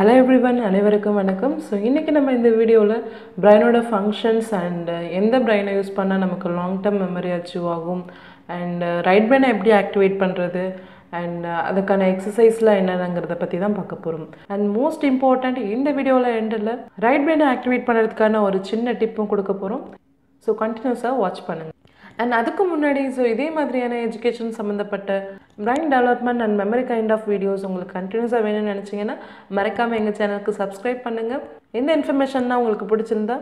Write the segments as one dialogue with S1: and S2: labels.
S1: Hello everyone அனைவருக்கும் வணக்கம். So இன்றைக்கி நம்ம இந்த வீடியோவில் பிரைனோட ஃபங்க்ஷன்ஸ் அண்ட் எந்த பிரைனை யூஸ் பண்ணால் நமக்கு லாங் டேர்ம் மெமரி அச்சீவ் ஆகும் அண்ட் ரைட் பிரைனை எப்படி ஆக்டிவேட் பண்ணுறது அண்ட் அதுக்கான எக்ஸசைஸ்லாம் என்னென்னங்கிறத பற்றி தான் பார்க்க போகிறோம் அண்ட் மோஸ்ட் இம்பார்ட்டண்ட் இந்த வீடியோவில் எண்டில் ரைட் பிரைனை ஆக்டிவேட் பண்ணுறதுக்கான ஒரு சின்ன டிப்பும் கொடுக்க போகிறோம் ஸோ கண்டினியூஸாக வாட்ச் பண்ணுங்கள் அண்ட் அதுக்கு முன்னாடி ஸோ இதே மாதிரியான எஜுகேஷன் சம்மந்தப்பட்ட brain development and memory kind of videos உங்களுக்கு கண்டினியூஸாக வேணும்னு நினச்சிங்கன்னா மறக்காமல் எங்கள் சேனலுக்கு சப்ஸ்கிரைப் பண்ணுங்கள் எந்த இன்ஃபர்மேஷன்னா உங்களுக்கு பிடிச்சிருந்தா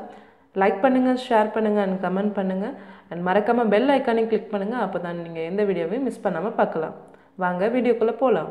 S1: லைக் பண்ணுங்கள் ஷேர் பண்ணுங்கள் அண்ட் கமெண்ட் பண்ணுங்கள் அண்ட் மறக்காமல் பெல் ஐக்கானையும் கிளிக் பண்ணுங்கள் அப்போ தான் நீங்கள் எந்த வீடியோவையும் மிஸ் பண்ணாமல் பார்க்கலாம். வாங்க வீடியோக்குள்ளே போகலாம்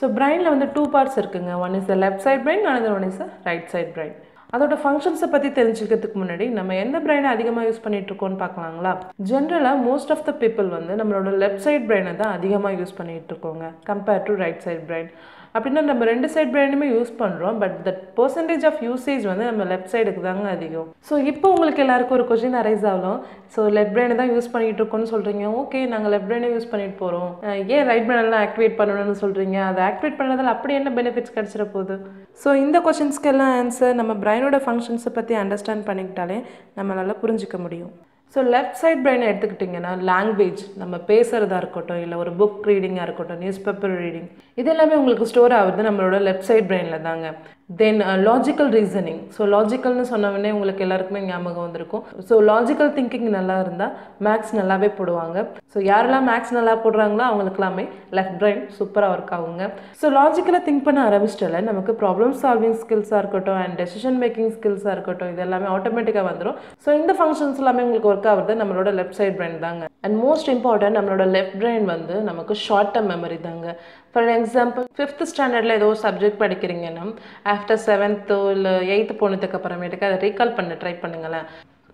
S1: ஸோ பிரைனில் வந்து டூ பார்ட்ஸ் இருக்குங்க. One is the left side brain another one is the right side brain அதோட ஃபங்க்ஷன்ஸை பற்றி தெரிஞ்சுக்கிறதுக்கு முன்னாடி நம்ம எந்த பிரைனை அதிகமாக யூஸ் பண்ணிட்டு இருக்கோம்னு பார்க்கலாங்களா ஜென்ரலாக மோஸ்ட் ஆஃப் த பீப்புள் வந்து நம்மளோட லெஃப்ட் சைட் பிரைனை தான் அதிகமாக யூஸ் பண்ணிட்டு இருக்கோங்க compared to right side brain அப்படின்னா நம்ம ரெண்டு சைட் பிரைனுமே யூஸ் பண்ணுறோம் but that percentage of usage வந்து நம்ம லெஃப்ட் சைடுக்கு தாங்க அதிகம். ஸோ இப்போ உங்களுக்கு எல்லாருக்கும் ஒரு கொஷின் அரைஸ் ஆகலாம் ஸோ லெஃப்ட் பிரைனை தான் யூஸ் பண்ணிட்டு இருக்கோம்னு சொல்கிறீங்க ஓகே நாங்கள் லெஃப்ட் பிரைனை யூஸ் பண்ணிட்டு போகிறோம் ஏன் ரைட் பிரைனெல்லாம் ஆக்டிவேட் பண்ணணும்னு சொல்கிறீங்க அதை ஆக்டிவேட் பண்ணதில் அப்படி என்ன பெனிஃபிட்ஸ் கிடச்சிட போகுது? ஸோ இந்த கொஷின்ஸ்க்கெல்லாம் ஆன்சர் நம்ம பிரைனோட ஃபங்க்ஷன்ஸை பற்றி அண்டர்ஸ்டாண்ட் பண்ணிக்கிட்டாலே நம்மளால் புரிஞ்சிக்க முடியும். ஸோ லெஃப்ட் சைட் பிரெயினை எடுத்துக்கிட்டிங்கன்னா லாங்குவேஜ் நம்ம பேசுகிறதா இருக்கட்டும் இல்லை ஒரு புக் ரீடிங்காக இருக்கட்டும் நியூஸ் பேப்பர் ரீடிங் இது எல்லாமே உங்களுக்கு ஸ்டோர் ஆகுது நம்மளோட லெஃப்ட் சைட் பிரெயினில் தாங்க. தென் லாஜிக்கல் ரீசனிங் ஸோ லாஜிக்கல்னு சொன்னவொடனே உங்களுக்கு எல்லாருக்குமே ஞாபகம் வந்திருக்கும். ஸோ லாஜிக்கல் திங்கிங் நல்லா இருந்தால் மேக்ஸ் நல்லாவே போடுவாங்க. ஸோ யாரெல்லாம் மேக்ஸ் நல்லா போடுறாங்களோ அவங்களுக்குலாமே லெஃப்ட் பிரெயின் சூப்பராக ஒர்க் ஆகுங்க. ஸோ லாஜிக்கலாக திங்க் பண்ண ஆரம்பிச்சிட்டால நமக்கு ப்ராப்ளம் சால்விங் ஸ்கில்ஸாக இருக்கட்டும் அண்ட் டெசிஷன் மேக்கிங் ஸ்கில்ஸாக இருக்கட்டும் இது எல்லாமே ஆட்டோமேட்டிக்காக வந்துடும் ஸோ இந்த ஃபங்க்ஷன்ஸ் எல்லாமே உங்களுக்கு ஒர்க் ஆகுறது நம்மளோட லெஃப்ட் சைட் பிரெயின் தாங்க. அண்ட் மோஸ்ட் இம்பார்ட்டன்ட் நம்மளோட லெஃப்ட் பிரெயின் வந்து நமக்கு ஷார்ட் டேர்ம் மெமரி தாங்க ஃபார் எக்ஸாம்பிள் ஃபிஃப்த் ஸ்டாண்டர்டில் ஏதோ ஒரு சப்ஜெக்ட் படிக்கிறீங்கன்னா ஆஃப்டர் செவன்த்தோ இல்லை எயித்து போனதுக்கு அப்புறமேட்டுக்கு அதை ரீகால் பண்ண ட்ரை பண்ணுங்களேன்.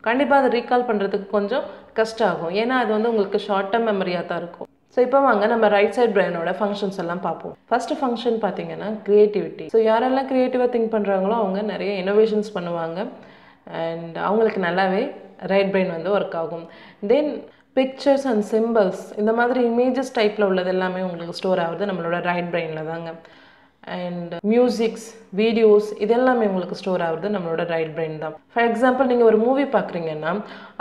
S1: கண்டிப்பாக அதை ரீகால் பண்ணுறதுக்கு கொஞ்சம் கஷ்டம் ஆகும் ஏன்னா அது வந்து உங்களுக்கு ஷார்ட் டேர்ம் மெமரியாக தான் இருக்கும். ஸோ இப்போ வாங்க நம்ம ரைட் சைட் பிரெயினோட ஃபங்க்ஷன்ஸ் எல்லாம் பார்ப்போம். ஃபர்ஸ்ட் ஃபங்க்ஷன் பார்த்தீங்கன்னா க்ரியேட்டிவிட்டி ஸோ யாரெல்லாம் க்ரியேட்டிவாக திங்க் பண்ணுறாங்களோ அவங்க நிறைய இனோவேஷன்ஸ் பண்ணுவாங்க. அண்ட் அவங்களுக்கு நல்லாவே ரைட் பிரெயின் வந்து ஒர்க் ஆகும். தென் பிக்சர்ஸ் அண்ட் சிம்பிள்ஸ் இந்த மாதிரி இமேஜஸ் டைப்பில் உள்ளது எல்லாமே உங்களுக்கு ஸ்டோர் ஆகுது நம்மளோட ரைட் பிரெயினில் தாங்க. அண்ட் மியூசிக்ஸ் வீடியோஸ் இதெல்லாமே உங்களுக்கு ஸ்டோர் ஆகுது நம்மளோட ரைட் பிரெயின் தான். ஃபார் எக்ஸாம்பிள் நீங்கள் ஒரு மூவி பார்க்குறீங்கன்னா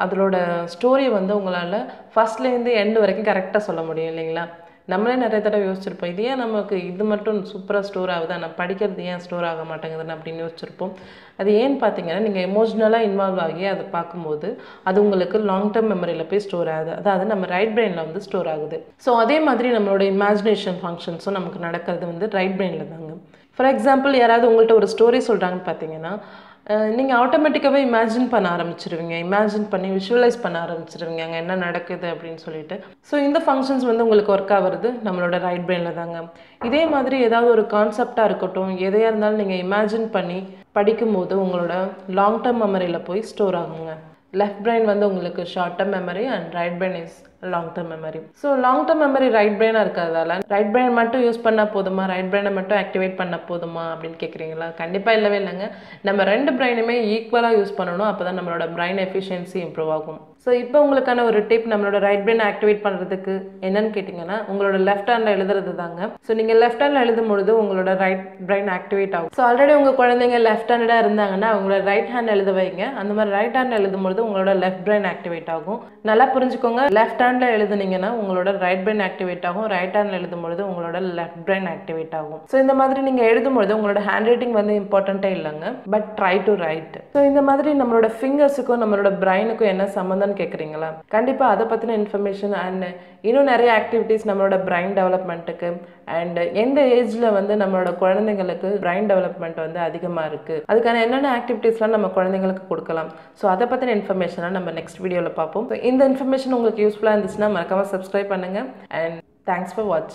S1: அதோட ஸ்டோரி வந்து உங்களால் ஃபஸ்ட்லேருந்து எண்டு வரைக்கும் கரெக்டாக சொல்ல முடியும் இல்லைங்களா? நம்மளே நிறைய தடவை யோசிச்சிருப்போம் இது ஏன் நமக்கு இது மட்டும் சூப்பராக ஸ்டோர் ஆகுது? ஆனால் படிக்கிறது ஏன் ஸ்டோர் ஆக மாட்டேங்குதுன்னு அப்படின்னு யோசிச்சிருப்போம். அது ஏன்னு பார்த்தீங்கன்னா நீங்கள் எமோஷ்னலாக இன்வால்வ் ஆகி அதை பார்க்கும்போது அது உங்களுக்கு லாங் டேர்ம் மெமரியில் போய் ஸ்டோர் ஆகுது. அதாவது நம்ம ரைட் பிரெயினில் வந்து ஸ்டோர் ஆகுது. ஸோ அதே மாதிரி நம்மளோட இமேஜினேஷன் ஃபங்க்ஷன்ஸும் நமக்கு நடக்கிறது வந்து ரைட் பிரெயினில் தாங்க. ஃபார் எக்ஸாம்பிள் யாராவது உங்கள்கிட்ட ஒரு ஸ்டோரி சொல்கிறாங்கன்னு பார்த்தீங்கன்னா நீங்கள் ஆட்டோமேட்டிக்காகவே இமேஜின் பண்ண ஆரம்பிச்சிருவீங்க. இமேஜின் பண்ணி விஷுவலைஸ் பண்ண ஆரம்பிச்சிருவீங்க. அங்கே என்ன நடக்குது அப்படின்னு சொல்லிட்டு. ஸோ இந்த ஃபங்க்ஷன்ஸ் வந்து உங்களுக்கு ஒர்க் ஆகுறது நம்மளோட ரைட் பிரெயினில் தாங்க. இதே மாதிரி ஏதாவது ஒரு கான்செப்டாக இருக்கட்டும் எதையாக இருந்தாலும் நீங்கள் இமேஜின் பண்ணி படிக்கும்போது உங்களோட லாங் டேர்ம் மெமரியில் போய் ஸ்டோர் ஆகுங்க. லெஃப்ட் பிரெயின் வந்து உங்களுக்கு short term memory and right brain is long term memory so long term memory right பிரெயினாக இருக்கிறதால ரைட் பிரெயின் மட்டும் யூஸ் பண்ணால் போதுமா? ரைட் பிரெயினை மட்டும் ஆக்டிவேட் பண்ண போதுமா? அப்படின்னு கேட்குறீங்களா கண்டிப்பாக இல்லவே இல்லைங்க. நம்ம ரெண்டு பிரெயினுமே ஈக்குவலாக யூஸ் பண்ணணும். அப்போ தான் நம்மளோட பிரெயின் எஃபிஷியன்சி இம்ப்ரூவ் ஆகும். ஸோ இப்போ உங்களுக்கான ஒரு டிப் நம்மளோட ரைட் பிரெயின் ஆக்டிவேட் பண்ணுறதுக்கு என்னன்னு கேட்டிங்கன்னா உங்களோட லெஃப்ட் ஹேண்டில் எழுதுறது தாங்க. ஸோ நீங்கள் லெஃப்ட் ஹேண்டில் எழுதும் பொழுது உங்களோட ரைட் பிரெயின் ஆக்டிவேட் ஆகும். ஸோ ஆல்ரெடி உங்கள் குழந்தைங்க லெஃப்ட் ஹேண்டடாக இருந்தாங்கன்னா அவங்களோட ரைட் ஹேண்ட் எழுத வைங்க. அந்த மாதிரி ரைட் ஹேண்ட் எழுதும் பொழுது உங்களோட லெஃப்ட் பிரெயின் ஆக்டிவேட் ஆகும். நல்லா புரிஞ்சுக்கோங்க. லெஃப்ட் ஹேண்டில் எழுதுனீங்கன்னா உங்களோட ரைட் பிரெயின் ஆக்டிவேட் ஆகும். ரைட் ஹேண்டில் எழுதும் பொழுது உங்களோட லெஃப்ட் பிரெயின் ஆக்டிவேட் ஆகும். ஸோ இந்த மாதிரி நீங்கள் எழுதும் பொழுது உங்களோட ஹேண்ட் ரைட்டிங் வந்து இம்பார்ட்டண்ட்டே இல்லைங்க. But try to write so இந்த மாதிரி நம்மளோட ஃபிங்கர்ஸுக்கும் நம்மளோட பிரெயினுக்கும் என்ன சம்மந்தம்னு கேட்குறீங்களா கண்டிப்பாக அதை பற்றின இன்ஃபர்மேஷன் அண்ட் இன்னும் நிறைய ஆக்டிவிட்டீஸ் நம்மளோட பிரைன் டெவலப்மெண்ட்டுக்கு அண்ட் எந்த ஏஜில் வந்து நம்மளோட குழந்தைங்களுக்கு பிரைன் டெவலப்மெண்ட் வந்து அதிகமாக இருக்குது அதுக்கான என்னென்ன ஆக்டிவிட்டீஸ்லாம் நம்ம குழந்தைங்களுக்கு கொடுக்கலாம். ஸோ அதை பற்றின இன்ஃபர்மேஷனாக நம்ம நெக்ஸ்ட் வீடியோவில் பார்ப்போம். இந்த இன்ஃபர்மேஷன் உங்களுக்கு யூஸ்ஃபுல்லாக இருந்துச்சுன்னா மறக்காமல் சப்ஸ்கிரைப் பண்ணுங்கள் அண்ட் தேங்க்ஸ் ஃபார் வாட்ச்